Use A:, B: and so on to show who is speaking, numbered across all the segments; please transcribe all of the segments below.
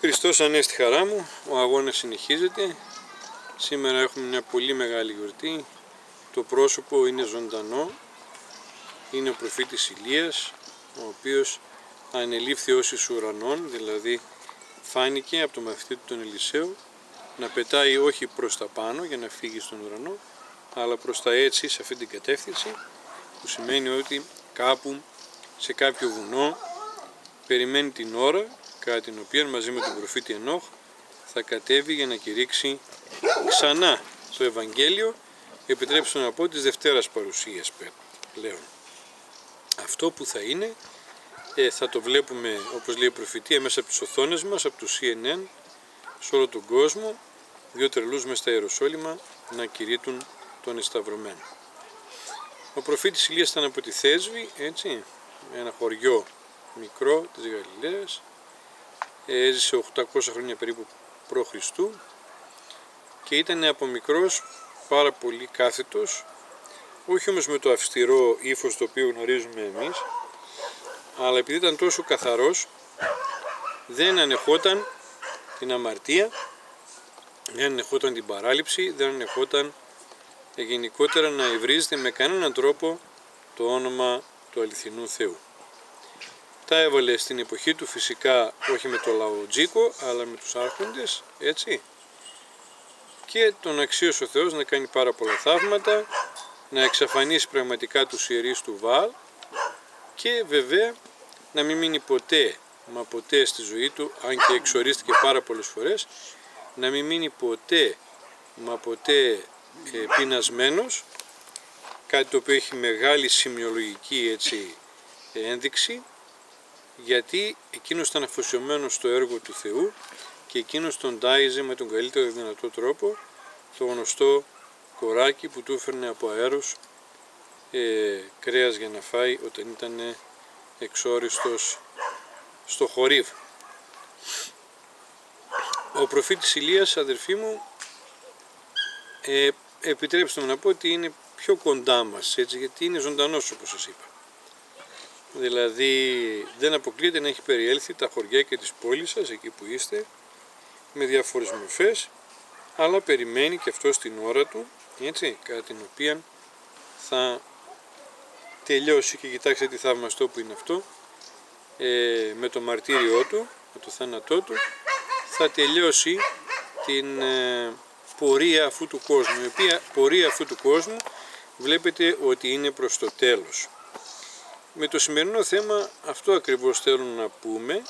A: Χριστός Ανέστη χαρά μου, ο αγώνας συνεχίζεται. Σήμερα έχουμε μια πολύ μεγάλη γιορτή. Το πρόσωπο είναι ζωντανό. Είναι ο προφήτης Ηλίας, ο οποίος ανελήφθη ως εις ουρανών, δηλαδή φάνηκε από το μαθητή του τον Ελισέου να πετάει όχι προς τα πάνω για να φύγει στον ουρανό, αλλά προς τα έτσι σε αυτή την κατεύθυνση, που σημαίνει ότι κάπου σε κάποιο βουνό περιμένει την ώρα κατά την οποία μαζί με τον προφήτη Ενόχ θα κατέβει για να κηρύξει ξανά το Ευαγγέλιο επιτρέψτε να πω της Δευτέρας Παρουσίας πλέον. Αυτό που θα είναι ε, θα το βλέπουμε όπως λέει η προφητεία μέσα από τις οθόνες μας, από το CNN σε όλο τον κόσμο δύο τρελούς μες στα Ιεροσόλυμα να κηρύττουν τον Εσταυρωμένο. Ο προφήτης Ηλίας ήταν από τη Θέσβη, έτσι, ένα χωριό μικρό της Γαλιλαίας έζησε 800 χρόνια περίπου π.Χ. και ήταν από μικρός πάρα πολύ κάθετος, όχι όμως με το αυστηρό ύφος το οποίο γνωρίζουμε εμείς, αλλά επειδή ήταν τόσο καθαρός, δεν ανεχόταν την αμαρτία, δεν ανεχόταν την παράληψη, δεν ανεχόταν γενικότερα να υβρίζεται με κανέναν τρόπο το όνομα του αληθινού Θεού τα έβαλε στην εποχή του φυσικά όχι με το λαό Τζίκο αλλά με τους άρχοντες έτσι. Και τον αξίωσε ο Θεός να κάνει πάρα πολλά θαύματα να εξαφανίσει πραγματικά τους ιερείς του Βάλ και βέβαια να μην μείνει ποτέ μα ποτέ στη ζωή του αν και εξορίστηκε πάρα πολλές φορές να μην μείνει ποτέ μα ποτέ ε, πεινασμένος κάτι το οποίο έχει μεγάλη σημειολογική έτσι, ένδειξη γιατί εκείνος ήταν αφοσιωμένος στο έργο του Θεού και εκείνος τον τάιζε με τον καλύτερο δυνατό τρόπο το γνωστό κοράκι που του έφερνε από αέρος ε, κρέας για να φάει όταν ήταν εξόριστος στο χορύβ. Ο προφήτης Ηλίας, αδερφοί μου, ε, επιτρέψτε μου να πω ότι είναι πιο κοντά μας, έτσι, γιατί είναι ζωντανός όπως σας είπα. Δηλαδή δεν αποκλείεται να έχει περιέλθει τα χωριά και τις πόλεις σας εκεί που είστε με διάφορες μορφές αλλά περιμένει και αυτό στην ώρα του έτσι, κατά την οποία θα τελειώσει και κοιτάξτε τι θαυμαστό που είναι αυτό. Ε, με το μαρτύριό του, με το θάνατό του θα τελειώσει την ε, πορεία αυτού του κόσμου η οποία πορεία αυτού του κόσμου βλέπετε ότι είναι προς το τέλος με το σημερινό θέμα αυτό ακριβώς θέλουμε να πούμε,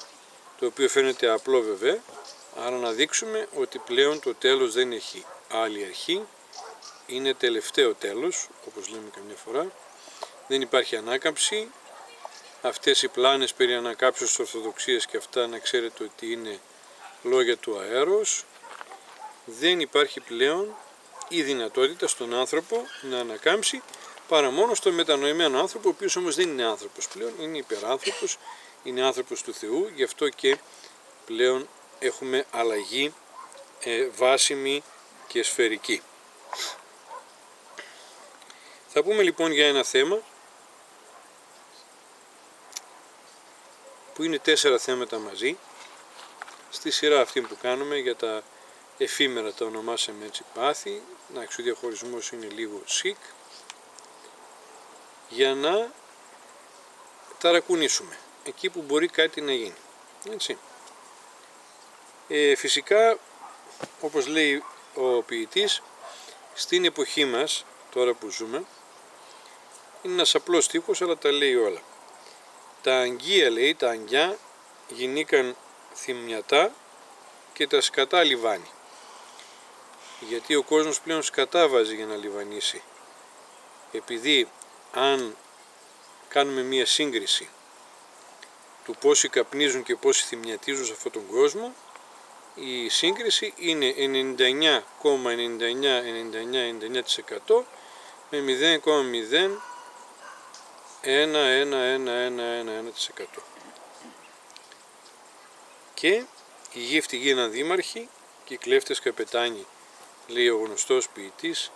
A: το οποίο φαίνεται απλό βέβαια, άρα να δείξουμε ότι πλέον το τέλος δεν έχει άλλη αρχή, είναι τελευταίο τέλος, όπως λέμε καμιά φορά, δεν υπάρχει ανάκαμψη, αυτές οι πλάνες περί ανακάψεως της Ορθοδοξίας και αυτά να ξέρετε ότι είναι λόγια του αέρος, δεν υπάρχει πλέον η δυνατότητα στον άνθρωπο να ανακάμψει παρά μόνο στο μετανοημένο άνθρωπο, ο οποίος όμως δεν είναι άνθρωπος πλέον, είναι υπεράνθρωπος, είναι άνθρωπος του Θεού, γι' αυτό και πλέον έχουμε αλλαγή ε, βάσιμη και σφαιρική. Θα πούμε λοιπόν για ένα θέμα που είναι τέσσερα θέματα μαζί στη σειρά αυτή που κάνουμε για τα εφήμερα τα ονομάσαμε έτσι πάθη, να ο διαχωρισμός είναι λίγο sick για να ταρακουνήσουμε εκεί που μπορεί κάτι να γίνει. Έτσι. Ε, φυσικά, όπως λέει ο ποιητής, στην εποχή μας, τώρα που ζούμε, είναι ένας απλός στίχος, αλλά τα λέει όλα. Τα αγγεία, λέει, τα αγγιά γινήκαν θυμιατά και τα σκατά λιβάνι. Γιατί ο κόσμος πλέον σκατά βάζει για να λιβανίσει. Επειδή αν κάνουμε μία σύγκριση του πόσοι καπνίζουν και πόσοι θυμιατίζουν σε αυτόν τον κόσμο η σύγκριση είναι 99,9999% με 0,0111111% και οι γύφτοι γίναν δήμαρχοι και οι κλέφτες καπετάνοι λέει ο γνωστός ποιητής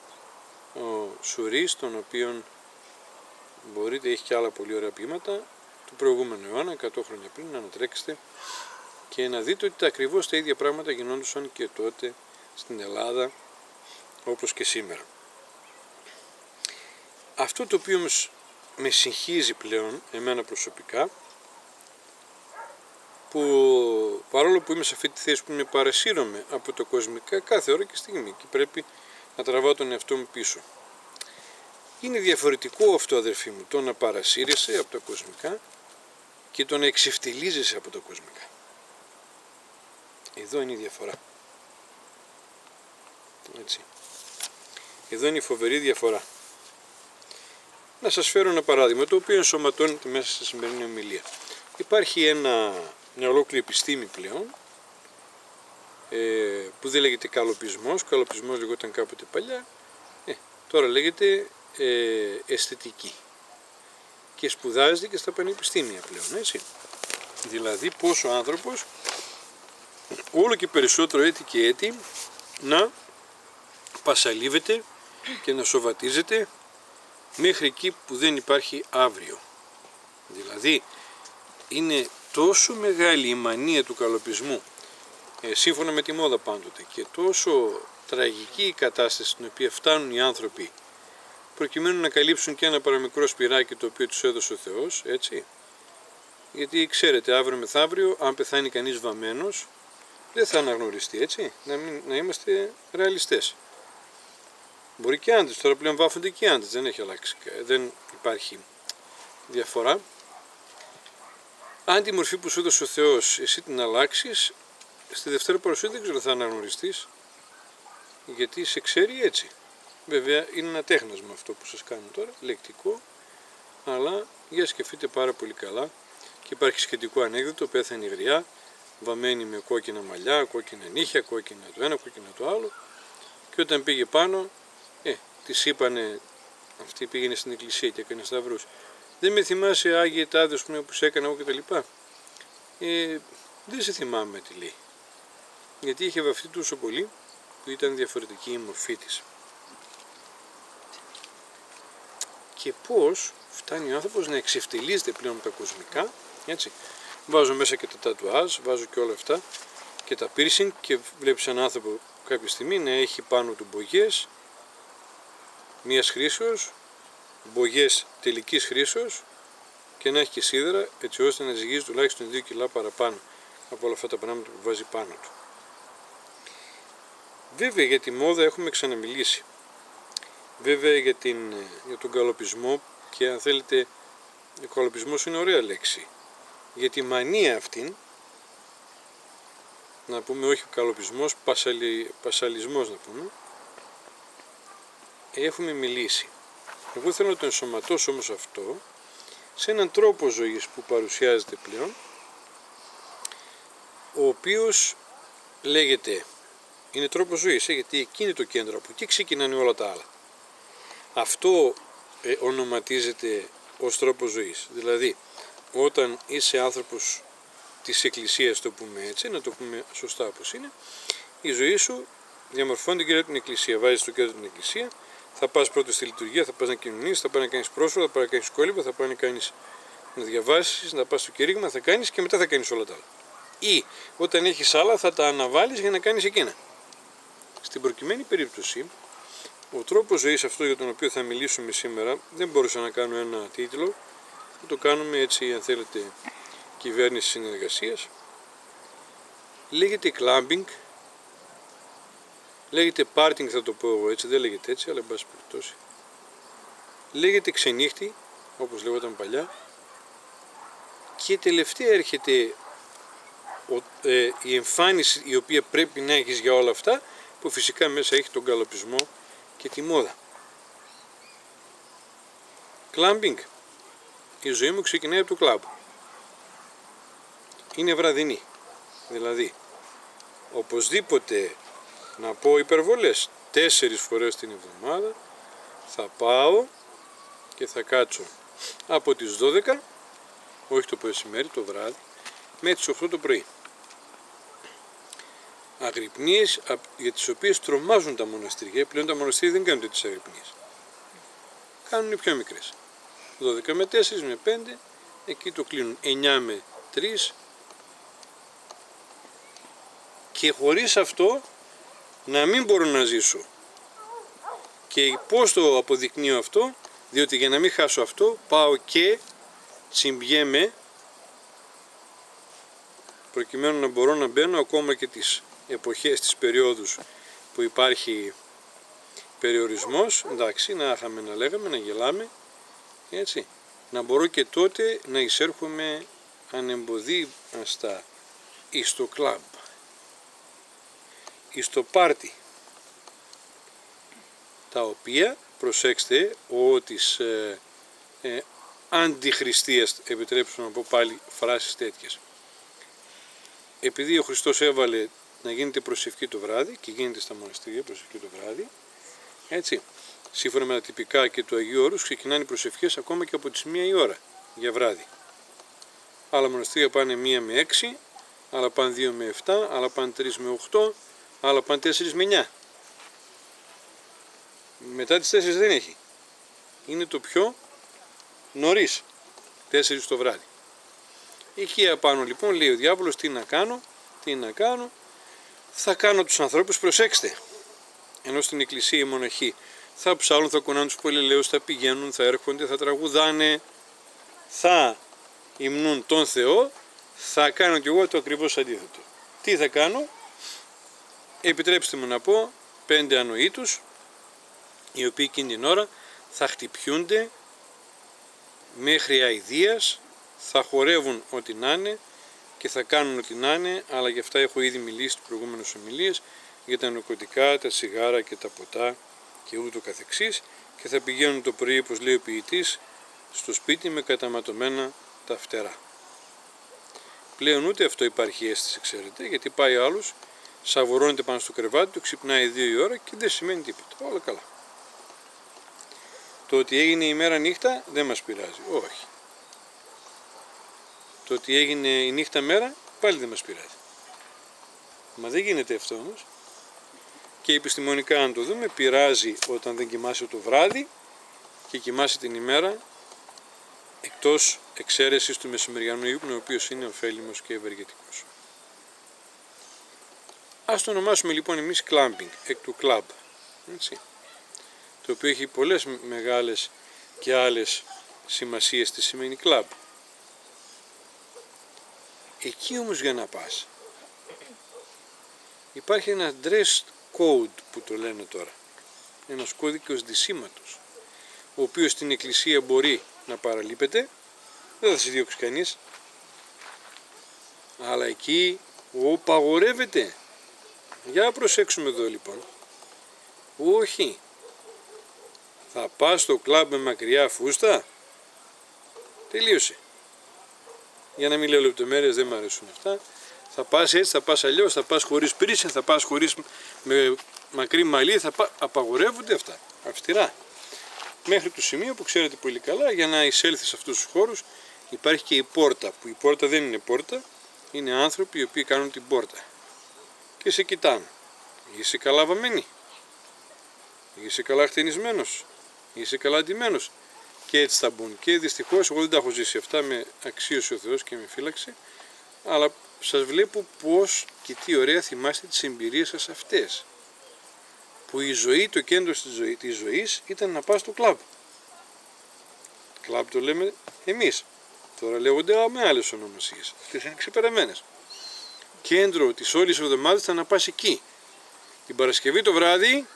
A: ο Σουρίς τον οποίον μπορείτε, έχει και άλλα πολύ ωραία ποίηματα του προηγούμενου αιώνα, 100 χρόνια πριν, να ανατρέξετε και να δείτε ότι τα ακριβώς τα ίδια πράγματα γινόντουσαν και τότε στην Ελλάδα όπως και σήμερα. Αυτό το οποίο με συγχύζει πλέον εμένα προσωπικά που παρόλο που είμαι σε αυτή τη θέση που με παρασύρωμαι από το κοσμικά κάθε ώρα και στιγμή και πρέπει να τραβάω τον εαυτό μου πίσω. Είναι διαφορετικό αυτό αδερφοί μου το να παρασύρεσαι από τα κοσμικά και το να εξευτελίζεσαι από τα κοσμικά. Εδώ είναι η διαφορά. Έτσι. Εδώ είναι η φοβερή διαφορά. Να σας φέρω ένα παράδειγμα το οποίο ενσωματώνεται μέσα στη σημερινή ομιλία. Υπάρχει ένα, μια ολόκληρη επιστήμη πλέον ε, που δεν λέγεται καλοπισμός, καλοπισμός λεγόταν κάποτε παλιά, ε, τώρα λέγεται ε, αισθητική και σπουδάζεται και στα πανεπιστήμια πλέον, έτσι. Δηλαδή πώς ο άνθρωπος όλο και περισσότερο έτη και έτη να πασαλίβεται και να σοβατίζεται μέχρι εκεί που δεν υπάρχει αύριο. Δηλαδή είναι τόσο μεγάλη η μανία του καλοπισμού ε, σύμφωνα με τη μόδα πάντοτε και τόσο τραγική η κατάσταση στην οποία φτάνουν οι άνθρωποι προκειμένου να καλύψουν και ένα παραμικρό σπυράκι το οποίο τους έδωσε ο Θεός, έτσι. Γιατί ξέρετε αύριο μεθαύριο αν πεθάνει κανείς βαμμένος δεν θα αναγνωριστεί έτσι, να, μην, να είμαστε ρεαλιστές. Μπορεί και άντρες, τώρα πλέον βάφονται και άντρες, δεν έχει αλλάξει, δεν υπάρχει διαφορά. Αν τη μορφή που σου έδωσε ο Θεός εσύ την αλλάξεις, στη δεύτερη παρουσία δεν ξέρω θα αναγνωριστείς, γιατί σε ξέρει έτσι. Βέβαια είναι ένα τέχνασμα αυτό που σας κάνω τώρα, λεκτικό, αλλά για σκεφτείτε πάρα πολύ καλά και υπάρχει σχετικό ανέκδοτο, πέθανε η γριά, βαμμένη με κόκκινα μαλλιά, κόκκινα νύχια, κόκκινα το ένα, κόκκινα το άλλο και όταν πήγε πάνω, ε, της είπανε, αυτή πήγαινε στην εκκλησία και έκανε σταυρούς. Δεν με θυμάσαι Άγιε Τάδε που σε έκανα εγώ κτλ. Ε, δεν σε θυμάμαι τι λέει. Γιατί είχε βαφτεί τόσο πολύ που ήταν διαφορετική η μορφή της. Και πώς φτάνει ο άνθρωπος να εξευτελίζεται πλέον τα κοσμικά, έτσι, Βάζω μέσα και τα τατουάζ, βάζω και όλα αυτά και τα piercing και βλέπεις έναν άνθρωπο κάποια στιγμή να έχει πάνω του μπογιές μίας χρήσεως, μπογιές τελικής χρήσεως και να έχει και σίδερα έτσι ώστε να ζυγίζει τουλάχιστον 2 κιλά παραπάνω από όλα αυτά τα πράγματα που βάζει πάνω του. Βέβαια για τη μόδα έχουμε ξαναμιλήσει. Βέβαια για, την, για τον καλοπισμό και αν θέλετε ο καλοπισμός είναι ωραία λέξη για τη μανία αυτήν να πούμε όχι καλοπισμός, πασαλι, πασαλισμός να πούμε έχουμε μιλήσει εγώ θέλω να το ενσωματώσω όμως αυτό σε έναν τρόπο ζωής που παρουσιάζεται πλέον ο οποίος λέγεται είναι τρόπος ζωής, ε, γιατί εκεί είναι το κέντρο, από εκεί ξεκινάνε όλα τα άλλα. Αυτό ε, ονοματίζεται ως τρόπος ζωής. Δηλαδή, όταν είσαι άνθρωπος της εκκλησίας το πούμε έτσι, να το πούμε σωστά όπως είναι, η ζωή σου διαμορφώνεται γύρω από την εκκλησία, βάζεις στο κέντρο την εκκλησία, θα πας πρώτα στη λειτουργία, θα πας να κοινωνήσεις, θα πας να κάνεις πρόσφορα, θα πας να κάνεις κόλληπα, θα πας να κάνεις να διαβάσεις, να πας στο κηρύγμα, θα κάνεις και μετά θα κάνεις όλα τα άλλα. Ή όταν έχεις άλλα θα τα αναβάλεις για να κάνεις εκείνα. Στην προκειμένη περίπτωση, ο τρόπος ζωής αυτό για τον οποίο θα μιλήσουμε σήμερα, δεν μπορούσα να κάνω ένα τίτλο, το κάνουμε έτσι αν θέλετε κυβέρνηση συνεργασίας. Λέγεται clubbing λέγεται parting θα το πω εγώ έτσι δεν λέγεται έτσι αλλά εν πάση περιπτώσει. Λέγεται ξενύχτη όπως λέγονταν παλιά. Και τελευταία έρχεται ε, η εμφάνιση η οποία πρέπει να έχεις για όλα αυτά που φυσικά μέσα έχει τον καλοπισμό και τη μόδα. Κλάμπινγκ η ζωή μου ξεκινάει από το κλαμπ. Είναι βραδινή. Δηλαδή, οπωσδήποτε να πω υπερβολές τέσσερις φορές την εβδομάδα θα πάω και θα κάτσω από τις 12 όχι το μεσημέρι, το βράδυ με τις 8 το πρωί αγρυπνίες για τις οποίες τρομάζουν τα μοναστήρια. Πλέον τα μοναστήρια δεν κάνουν τέτοιες αγρυπνίες. Κάνουν πιο μικρές. 12 με 4 με 5 εκεί το κλείνουν 9 με 3 και χωρίς αυτό να μην μπορώ να ζήσω. Και πώς το αποδεικνύω αυτό, διότι για να μην χάσω αυτό πάω και τσιμπιέμαι προκειμένου να μπορώ να μπαίνω ακόμα και τις εποχές, τις περιόδους που υπάρχει περιορισμός, εντάξει, να είχαμε να λέγαμε, να γελάμε, έτσι, να μπορώ και τότε να εισέρχομαι ανεμποδίαστα εις το κλαμπ, εις το πάρτι, τα οποία, προσέξτε, ο της ε, ε, αντιχριστίας, επιτρέψτε να πω πάλι φράσεις τέτοιες. Επειδή ο Χριστός έβαλε να γίνεται προσευχή το βράδυ και γίνεται στα μοναστήρια προσευχή το βράδυ, έτσι, σύμφωνα με τα τυπικά και του Αγίου Όρους ξεκινάνε οι προσευχές ακόμα και από τις 1 η ώρα για βράδυ. Άλλα μοναστήρια πάνε 1 με 6, άλλα πάνε 2 με 7, άλλα πάνε 3 με 8, άλλα πάνε 4 με 9. Μετά τις 4 δεν έχει. Είναι το πιο νωρίς, 4 το βράδυ. Εκεί απάνω λοιπόν λέει ο διάβολος τι να κάνω, τι να κάνω, θα κάνω τους ανθρώπους, προσέξτε, ενώ στην εκκλησία οι μοναχοί θα ψάλουν, θα κουνάνε τους πολυλαίους, θα πηγαίνουν, θα έρχονται, θα τραγουδάνε, θα υμνούν τον Θεό, θα κάνω κι εγώ το ακριβώς αντίθετο. Τι θα κάνω, επιτρέψτε μου να πω, πέντε ανοήτους, οι οποίοι εκείνη την ώρα θα χτυπιούνται μέχρι αηδίας, θα χορεύουν ό,τι να είναι και θα κάνουν ό,τι να είναι, αλλά γι' αυτά έχω ήδη μιλήσει στις προηγούμενες ομιλίες, για τα νοικοτικά, τα σιγάρα και τα ποτά και ούτω καθεξής και θα πηγαίνουν το πρωί, όπως λέει ο ποιητής, στο σπίτι με καταματωμένα τα φτερά. Πλέον ούτε αυτό υπάρχει αίσθηση, ξέρετε, γιατί πάει άλλος, σαβουρώνεται πάνω στο κρεβάτι του, ξυπνάει δύο η ώρα και δεν σημαίνει τίποτα. Όλα καλά. Το ότι έγινε η μέρα νύχτα δεν μας πειράζει. Όχι. Το ότι έγινε η νύχτα μέρα πάλι δεν μας πειράζει. Μα δεν γίνεται αυτό όμως και επιστημονικά αν το δούμε πειράζει όταν δεν κοιμάσαι το βράδυ και κοιμάσαι την ημέρα εκτός εξαίρεσης του μεσημεριανού ύπνου ο οποίος είναι ωφέλιμος και ευεργετικός. Ας το ονομάσουμε λοιπόν εμείς clamping, εκ του club, έτσι, το οποίο έχει πολλές μεγάλες και άλλες σημασίες τι σημαίνει club. Εκεί όμως για να πας υπάρχει ένα dress code που το λένε τώρα. Ένας κώδικος δυσήματος, ο οποίος στην εκκλησία μπορεί να παραλείπεται, δεν θα σε διώξει κανείς, αλλά εκεί ο παγορεύεται. Για προσέξουμε εδώ λοιπόν. Όχι. Θα πας στο κλαμπ με μακριά φούστα. Τελείωσε. Για να μην λέω λεπτομέρειες δεν μου αρέσουν αυτά θα πας έτσι, θα πας αλλιώς, θα πας χωρίς πρίση, θα πας χωρίς με μακρύ μαλλί, θα πά... απαγορεύονται αυτά, αυστηρά. Μέχρι το σημείο που ξέρετε πολύ καλά, για να εισέλθεις σε αυτούς τους χώρους υπάρχει και η πόρτα, που η πόρτα δεν είναι πόρτα, είναι άνθρωποι οι οποίοι κάνουν την πόρτα. Και σε κοιτάνε. Είσαι καλά βαμμένη. Είσαι καλά χτενισμένος. Είσαι καλά αντιμένος. Και έτσι θα μπουν. Και δυστυχώς εγώ δεν τα έχω ζήσει αυτά με αξίωση ο Θεός και με φύλαξη. Αλλά σας βλέπω πως και τι ωραία θυμάστε τις εμπειρίες σας αυτές. Που η ζωή, το κέντρο της, ζωή, της ζωής ήταν να πας στο κλαμπ. Κλαμπ το λέμε εμείς. Τώρα λέγονται με άλλες ονομασίες. Αυτές είναι ξεπεραμένες. Κέντρο της όλης εβδομάδας ήταν να πας εκεί. Την Παρασκευή το βράδυ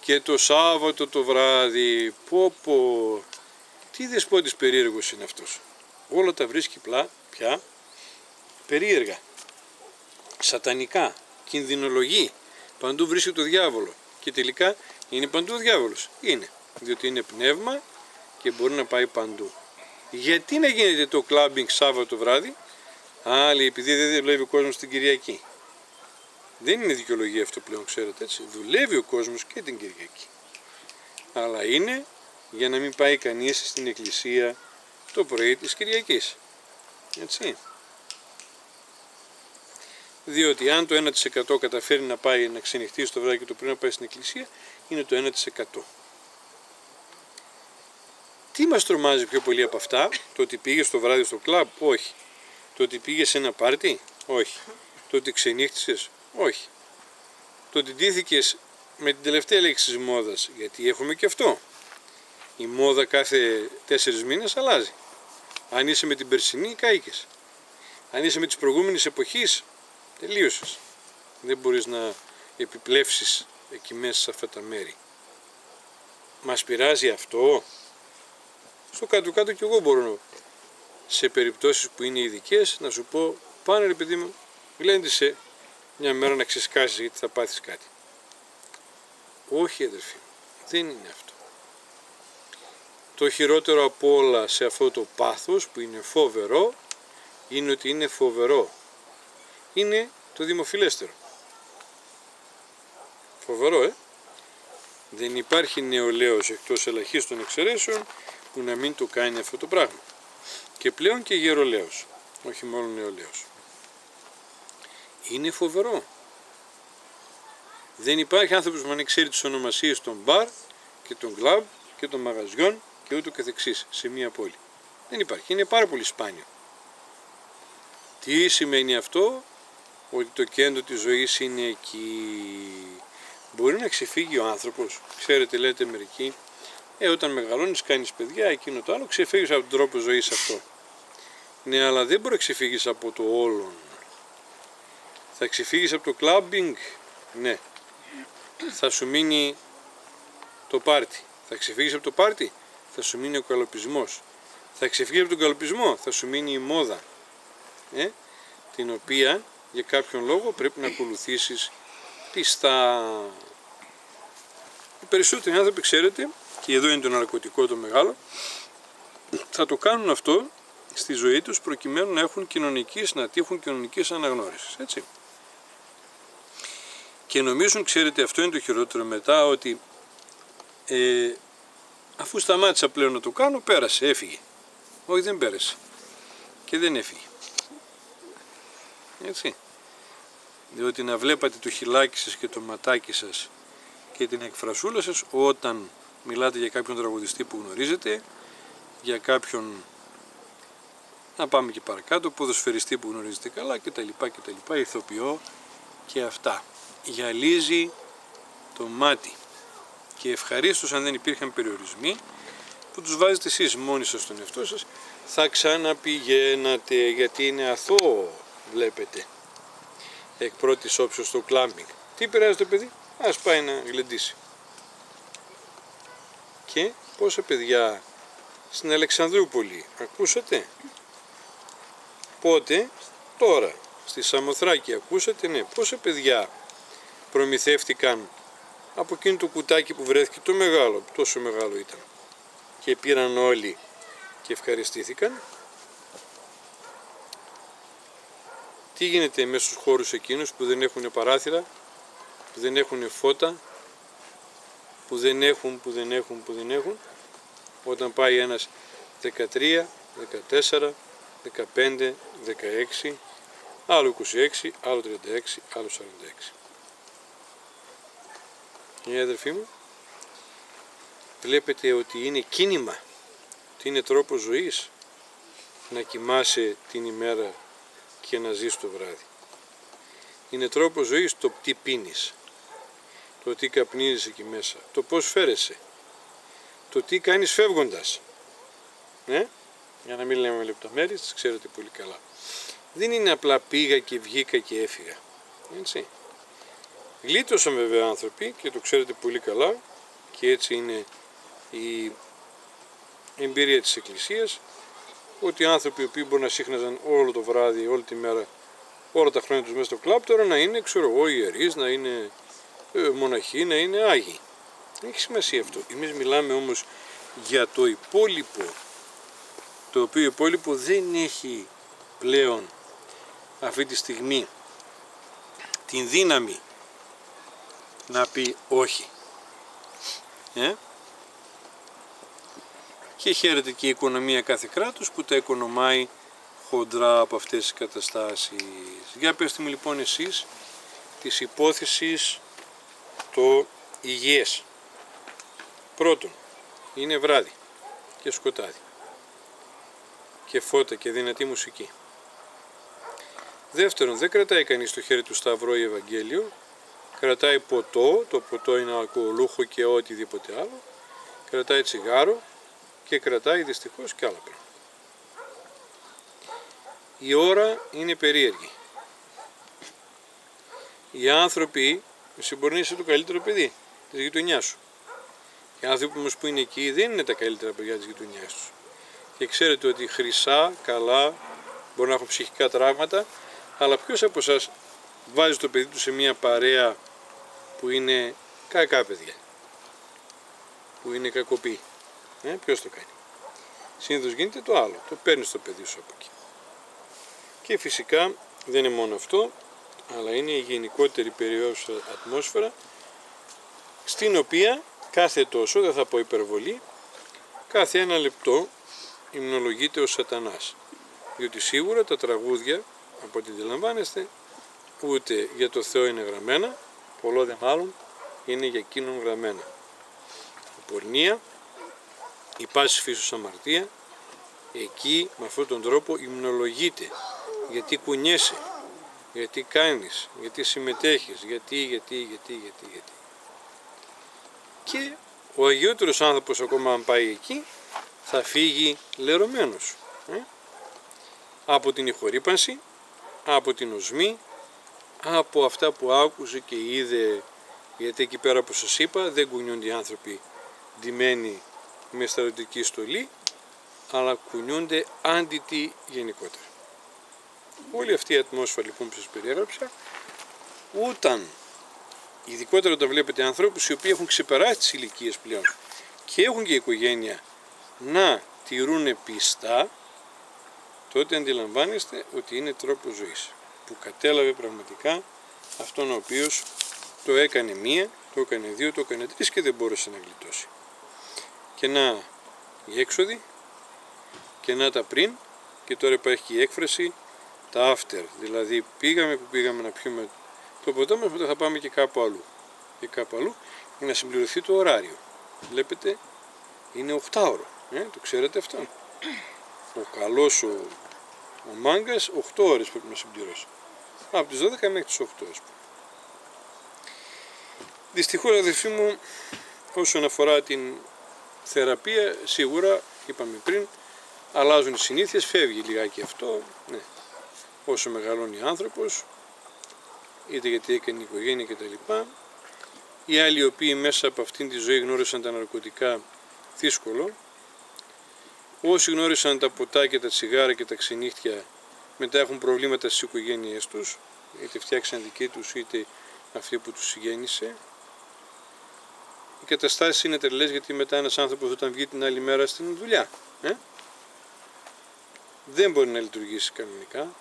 A: και το Σάββατο το βράδυ. Πω πω. Τι δεσπότης περίεργος είναι αυτός. Όλα τα βρίσκει πλά, πια περίεργα, σατανικά, κινδυνολογεί, παντού βρίσκει το διάβολο και τελικά είναι παντού ο διάβολος. Είναι, διότι είναι πνεύμα και μπορεί να πάει παντού. Γιατί να γίνεται το κλάμπινγκ Σάββατο βράδυ, άλλοι επειδή δεν δουλεύει ο κόσμος την Κυριακή. Δεν είναι δικαιολογία αυτό πλέον, ξέρετε έτσι. Δουλεύει ο κόσμος και την Κυριακή. Αλλά είναι για να μην πάει κανείς στην εκκλησία το πρωί της Κυριακής. Έτσι διότι αν το 1% καταφέρει να πάει να ξενυχτήσει το βράδυ και το πρωί να πάει στην εκκλησία, είναι το 1%. Τι μας τρομάζει πιο πολύ από αυτά, το ότι πήγε στο βράδυ στο κλαμπ, όχι. Το ότι πήγε σε ένα πάρτι, όχι. Το ότι ξενύχτησες, Όχι. Το ότι ντύθηκες με την τελευταία λέξη της μόδας, γιατί έχουμε και αυτό. Η μόδα κάθε τέσσερις μήνες αλλάζει. Αν είσαι με την περσινή, κάηκες. Αν είσαι με τις προηγούμενες εποχής, τελείωσες. Δεν μπορείς να επιπλέψεις εκεί μέσα σε αυτά τα μέρη. Μας πειράζει αυτό; Στο κάτω κάτω και εγώ μπορώ σε περιπτώσεις που είναι ειδικές να σου πω πάνε ρε παιδί μου γλέντισε μια μέρα να ξεσκάσεις γιατί θα πάθεις κάτι. Όχι αδερφοί δεν είναι αυτό. Το χειρότερο από όλα σε αυτό το πάθος που είναι φοβερό είναι ότι είναι φοβερό. Είναι το δημοφιλέστερο. Φοβερό, ε! Δεν υπάρχει νεολαίος εκτός ελαχίστων εξαιρέσεων που να μην το κάνει αυτό το πράγμα. Και πλέον και γερολαίος, όχι μόνο νεολαίος. Είναι φοβερό. Δεν υπάρχει άνθρωπος που να ξέρει τις ονομασίες των μπαρ και των κλαμπ και των μαγαζιών και ούτω καθεξής σε μία πόλη. Δεν υπάρχει. Είναι πάρα πολύ σπάνιο. Τι σημαίνει αυτό, ότι το κέντρο της ζωής είναι εκεί. Μπορεί να ξεφύγει ο άνθρωπος, ξέρετε λέτε μερικοί, ε, όταν μεγαλώνεις κάνεις παιδιά, εκείνο το άλλο, ξεφύγεις από τον τρόπο ζωής αυτό. Ναι, αλλά δεν μπορεί να ξεφύγεις από το όλον. Θα ξεφύγεις από το κλάμπινγκ, ναι. Θα σου μείνει το πάρτι. Θα ξεφύγεις από το πάρτι, θα σου μείνει ο καλοπισμός. Θα ξεφύγεις από τον καλοπισμό, θα σου μείνει η μόδα. Ε, την οποία για κάποιον λόγο πρέπει να ακολουθήσεις πιστά. Οι περισσότεροι άνθρωποι ξέρετε, και εδώ είναι το ναρκωτικό το μεγάλο, θα το κάνουν αυτό στη ζωή τους προκειμένου να έχουν κοινωνικής, να τύχουν κοινωνικής αναγνώρισης, έτσι. Και νομίζουν, ξέρετε, αυτό είναι το χειρότερο μετά, ότι ε, αφού σταμάτησα πλέον να το κάνω, πέρασε, έφυγε. Όχι, δεν πέρασε. Και δεν έφυγε. Έτσι. Διότι να βλέπατε το χιλάκι σας και το ματάκι σας και την εκφρασούλα σας όταν μιλάτε για κάποιον τραγουδιστή που γνωρίζετε, για κάποιον να πάμε και παρακάτω, ποδοσφαιριστή που γνωρίζετε καλά και τα λοιπά και τα λοιπά, ηθοποιό και αυτά. Γυαλίζει το μάτι και ευχαρίστως αν δεν υπήρχαν περιορισμοί που τους βάζετε εσείς μόνοι σας στον εαυτό σας θα ξαναπηγαίνατε γιατί είναι αθώο βλέπετε εκ πρώτης όψεως στο κλάμπινγκ. Τι πειράζει το παιδί, ας πάει να γλεντήσει. Και πόσα παιδιά στην Αλεξανδρούπολη, ακούσατε, Οπότε, τώρα, στη Σαμοθράκη ακούσατε, ναι, πόσα παιδιά προμηθεύτηκαν από εκείνο το κουτάκι που βρέθηκε το μεγάλο, τόσο μεγάλο ήταν. Και πήραν όλοι και ευχαριστήθηκαν. Τι γίνεται μέσα στους χώρους εκείνους που δεν έχουν παράθυρα, που δεν έχουν φώτα, που δεν έχουν, που δεν έχουν, που δεν έχουν. Όταν πάει ένας 13, 14, 15, 16, άλλο 26, άλλο 36, άλλο 46. Η αδερφοί μου, βλέπετε ότι είναι κίνημα, ότι είναι τρόπο ζωής να κοιμάσαι την ημέρα και να ζεις το βράδυ. Είναι τρόπο ζωής το τι πίνεις, το τι καπνίζεις εκεί μέσα, το πώς φέρεσαι, το τι κάνεις φεύγοντας. Ναι; για να μην λέμε με λεπτομέρειες, τις ξέρετε πολύ καλά. Δεν είναι απλά πήγα και βγήκα και έφυγα. Έτσι. Γλίτωσαν βέβαια άνθρωποι και το ξέρετε πολύ καλά και έτσι είναι η εμπειρία της Εκκλησίας ότι οι άνθρωποι οι οποίοι μπορεί να σύχναζαν όλο το βράδυ, όλη τη μέρα, όλα τα χρόνια τους μέσα στο κλαμπ τώρα να είναι, ξέρω εγώ, ιερείς, να είναι ε, μοναχοί, να είναι άγιοι. Δεν έχει σημασία αυτό. Εμείς μιλάμε όμως για το υπόλοιπο το οποίο υπόλοιπο δεν έχει πλέον αυτή τη στιγμή την δύναμη να πει όχι. Ε; Και χαίρεται και η οικονομία κάθε κράτους που τα οικονομάει χοντρά από αυτές τις καταστάσεις. Για πέστε μου λοιπόν εσείς της υπόθεσης το υγιές. Πρώτον, είναι βράδυ και σκοτάδι και φώτα και δυνατή μουσική. Δεύτερον, δεν κρατάει κανείς στο χέρι του Σταυρό ή Ευαγγέλιο, κρατάει ποτό, το ποτό είναι αλκοολούχο και οτιδήποτε άλλο, κρατάει τσιγάρο και κρατάει δυστυχώς και άλλα πράγματα. Η ώρα είναι περίεργη. Οι άνθρωποι, εσύ μπορεί να είσαι το καλύτερο παιδί της γειτονιάς σου. Οι άνθρωποι όμως που είναι εκεί δεν είναι τα καλύτερα παιδιά της γειτονιάς τους. Και ξέρετε ότι χρυσά, καλά, μπορεί να έχουν ψυχικά τραύματα, αλλά ποιος από εσάς βάζει το παιδί του σε μια παρέα που είναι κακά παιδιά, που είναι κακοπή. Ε, ποιος το κάνει. Συνήθως γίνεται το άλλο, το παίρνεις το παιδί σου από εκεί. Και φυσικά δεν είναι μόνο αυτό, αλλά είναι η γενικότερη περιόδος ατμόσφαιρα, στην οποία κάθε τόσο, δεν θα πω υπερβολή, κάθε ένα λεπτό υμνολογείται ο σατανάς. Διότι σίγουρα τα τραγούδια, από ό,τι αντιλαμβάνεστε, ούτε για το Θεό είναι γραμμένα, πολλό δε μάλλον είναι για εκείνον γραμμένα. Η πορνεία, η πάση φύσους αμαρτία, εκεί με αυτόν τον τρόπο υμνολογείται, γιατί κουνιέσαι, γιατί κάνεις, γιατί συμμετέχεις, γιατί, γιατί, γιατί, γιατί, γιατί. Και ο αγιότερος άνθρωπος ακόμα αν πάει εκεί, θα φύγει λερωμένος. Ε; Από την ηχορύπανση, από την οσμή, από αυτά που άκουσε και είδε, γιατί εκεί πέρα που σας είπα δεν κουνιούνται οι άνθρωποι ντυμένοι με στρατιωτική στολή, αλλά κουνιούνται άντιτοι γενικότερα. Όλη αυτή η ατμόσφαιρα λοιπόν που σας περιέγραψα, όταν ειδικότερα όταν βλέπετε ανθρώπους οι οποίοι έχουν ξεπεράσει τις ηλικίες πλέον και έχουν και οικογένεια να τηρούν πιστά, τότε αντιλαμβάνεστε ότι είναι τρόπος ζωής που κατέλαβε πραγματικά αυτόν ο οποίος το έκανε μία, το έκανε δύο, το έκανε τρεις και δεν μπόρεσε να γλιτώσει. Και να η έξοδη και να τα πριν και τώρα υπάρχει η έκφραση τα after, δηλαδή πήγαμε που πήγαμε να πιούμε το ποτό μας, μετά θα πάμε και κάπου αλλού και κάπου αλλού για να συμπληρωθεί το ωράριο. Βλέπετε είναι 8 ώρο, ε, το ξέρετε αυτό. Ο καλός ο, ο μάγκας 8 ώρες πρέπει να συμπληρώσει. Από τις 12 μέχρι τις 8 ας πούμε. Δυστυχώς αδερφοί μου όσον αφορά την θεραπεία σίγουρα είπαμε πριν αλλάζουν οι συνήθειες, φεύγει λιγάκι αυτό ναι. όσο μεγαλώνει ο άνθρωπος είτε γιατί έκανε οικογένεια κτλ. Οι άλλοι οι οποίοι μέσα από αυτήν τη ζωή γνώρισαν τα ναρκωτικά δύσκολο. Όσοι γνώρισαν τα ποτά και τα τσιγάρα και τα ξενύχτια μετά έχουν προβλήματα στις οικογένειές τους είτε φτιάξαν δική τους είτε αυτή που τους συγγέννησε. Οι καταστάσεις είναι τρελές γιατί μετά ένας άνθρωπος όταν βγει την άλλη μέρα στην δουλειά ε; δεν μπορεί να λειτουργήσει κανονικά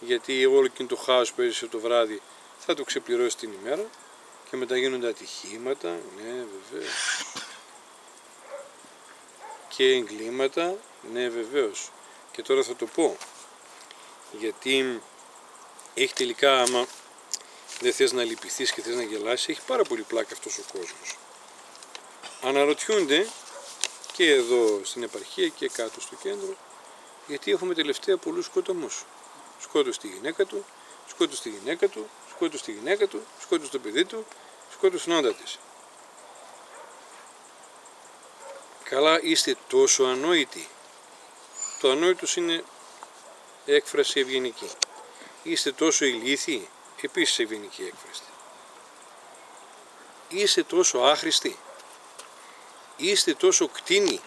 A: γιατί όλο εκείνο το χάος που έζησε το βράδυ θα το ξεπληρώσει την ημέρα και μετά γίνονται ατυχήματα, ναι βεβαίως. Και εγκλήματα, ναι βεβαίως. Και τώρα θα το πω. Γιατί έχει τελικά άμα δεν θες να λυπηθείς και θες να γελάσεις, έχει πάρα πολύ πλάκα αυτός ο κόσμος. Αναρωτιούνται και εδώ στην επαρχία και κάτω στο κέντρο, γιατί έχουμε τελευταία πολλούς σκοτωμούς. Σκότωσε τη γυναίκα του, σκότωσε τη γυναίκα του, σκότωσε τη γυναίκα του, σκότωσε το παιδί του, σκότωσε την όντα της. Καλά είστε τόσο ανόητοι. Το ανόητος είναι έκφραση ευγενική. Είστε τόσο ηλίθιοι, επίσης ευγενική έκφραση. Είστε τόσο άχρηστοι. Είστε τόσο κτίνοι.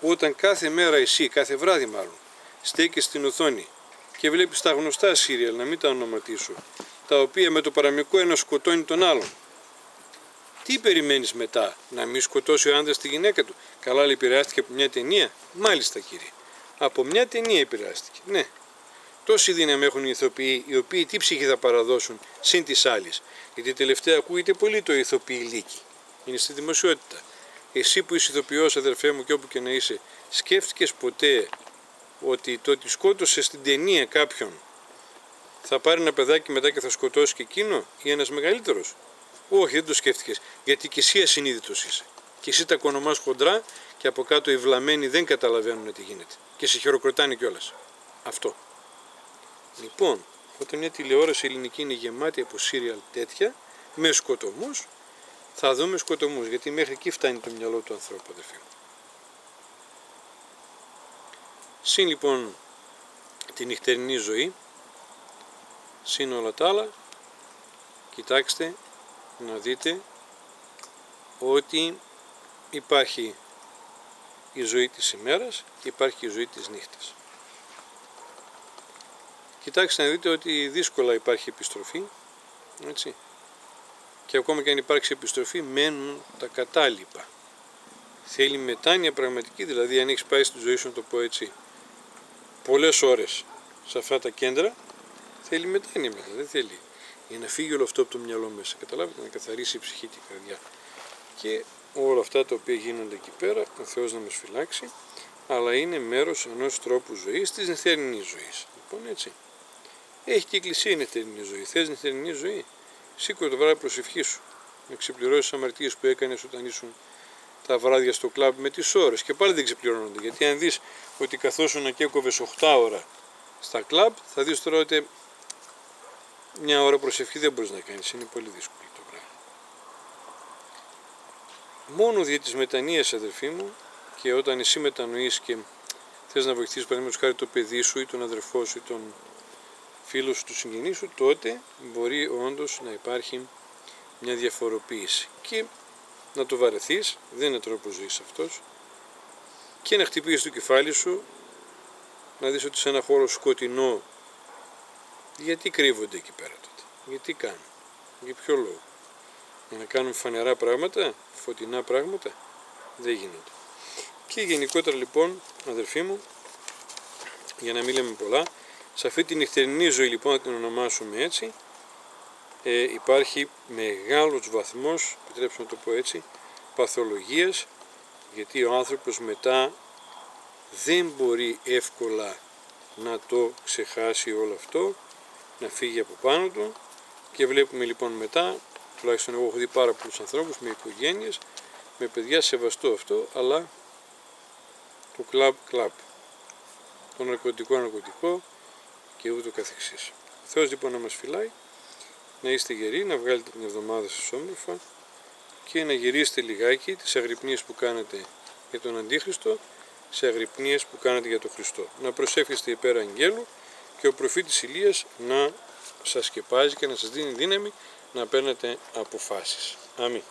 A: Όταν κάθε μέρα εσύ, κάθε βράδυ μάλλον, στέκεις στην οθόνη και βλέπεις τα γνωστά σύριαλ, να μην τα ονοματίσω, τα οποία με το παραμικρό ένα σκοτώνει τον άλλον. Τι περιμένεις μετά, να μην σκοτώσει ο άντρας τη γυναίκα του; Καλά λέει επηρεάστηκε από μια ταινία; Μάλιστα κύριε. Από μια ταινία επηρεάστηκε. Ναι. Τόση δύναμη έχουν οι ηθοποιοί, οι οποίοι τι ψυχή θα παραδώσουν συν τη άλλη. Γιατί τελευταία ακούγεται πολύ το ηθοποιή λύκη. Είναι στη δημοσιότητα. Εσύ που είσαι ηθοποιός, αδερφέ μου, και όπου και να είσαι, σκέφτηκες ποτέ ότι το ότι σκότωσε στην ταινία κάποιον θα πάρει ένα παιδάκι μετά και θα σκοτώσει και εκείνο ή ένας μεγαλύτερος; Όχι, δεν το σκέφτηκες, γιατί και εσύ ασυνείδητος είσαι. Και εσύ τα κονομάς χοντρά και από κάτω οι βλαμμένοι δεν καταλαβαίνουν τι γίνεται. Και σε χειροκροτάνε κιόλας. Αυτό. Λοιπόν, όταν μια τηλεόραση ελληνική είναι γεμάτη από σύριαλ τέτοια, με σκοτωμούς, θα δούμε σκοτωμούς, γιατί μέχρι εκεί φτάνει το μυαλό του ανθρώπου, αδερφοί μου. Συν λοιπόν τη νυχτερινή ζωή, συν όλα τα άλλα, κοιτάξτε να δείτε ότι υπάρχει η ζωή της ημέρας και υπάρχει η ζωή της νύχτας. Κοιτάξτε να δείτε ότι δύσκολα υπάρχει επιστροφή, έτσι. Και ακόμα και αν υπάρξει επιστροφή μένουν τα κατάλοιπα. Θέλει μετάνοια πραγματική, δηλαδή αν έχεις πάει στη ζωή σου, να το πω έτσι, πολλές ώρες σε αυτά τα κέντρα, θέλει μετάνοια μετά, δεν θέλει. Για να φύγει όλο αυτό από το μυαλό μέσα, καταλάβετε, να καθαρίσει η ψυχή και η καρδιά. Και όλα αυτά τα οποία γίνονται εκεί πέρα, ο Θεός να μας φυλάξει, αλλά είναι μέρος ενός τρόπου ζωής, της νυχτερινής ζωής. Λοιπόν έτσι. Έχει και η Εκκλησία η νυχτερινή ζωή. Θες νυχτερινή ζωή, σήκω το βράδυ προσευχή σου. Να ξεπληρώσεις τι αμαρτίες που έκανες όταν ήσουν τα βράδια στο κλαμπ με τις ώρες. Και πάλι δεν ξεπληρώνονται. Γιατί αν δεις ότι καθόσουν και έκοβε 8 ώρα στα κλαμπ, θα δεις τώρα ότι μια ώρα προσευχή δεν μπορείς να κάνεις. Είναι πολύ δύσκολο το πράγμα. Μόνο δια τη μετανία, αδερφοί μου, και όταν εσύ μετανοείς και θες να βοηθήσεις παραδείγματος χάρη το παιδί σου ή τον αδερφό σου ή τον φίλους τους συγγενείς σου, τότε μπορεί όντως να υπάρχει μια διαφοροποίηση. Και να το βαρεθείς, δεν είναι τρόπος ζωής αυτός, και να χτυπήσεις το κεφάλι σου, να δεις ότι σε ένα χώρο σκοτεινό, γιατί κρύβονται εκεί πέρα τότε, γιατί κάνουν, για ποιο λόγο; Για να κάνουν φανερά πράγματα, φωτεινά πράγματα, δεν γίνονται. Και γενικότερα λοιπόν, αδερφοί μου, για να μην λέμε πολλά, σε αυτή τη νυχτερινή ζωή λοιπόν, να την ονομάσουμε έτσι, ε, υπάρχει μεγάλος βαθμός, επιτρέψτε να το πω έτσι, παθολογίας, γιατί ο άνθρωπος μετά δεν μπορεί εύκολα να το ξεχάσει όλο αυτό, να φύγει από πάνω του και βλέπουμε λοιπόν μετά, τουλάχιστον εγώ έχω δει πάρα πολλούς ανθρώπους με οικογένειες, με παιδιά σεβαστό αυτό, αλλά το κλαμπ κλαμπ, το ναρκωτικό ναρκωτικό, και ούτω καθεξής. Ο Θεός λοιπόν να μας φυλάει, να είστε γεροί, να βγάλετε την εβδομάδα σας όμορφα και να γυρίσετε λιγάκι τις αγρυπνίες που κάνετε για τον Αντίχριστο σε αγρυπνίες που κάνετε για τον Χριστό. Να προσεύχεστε υπέρ αγγέλου και ο προφήτης Ηλίας να σας σκεπάζει και να σας δίνει δύναμη να παίρνετε αποφάσεις. Αμήν.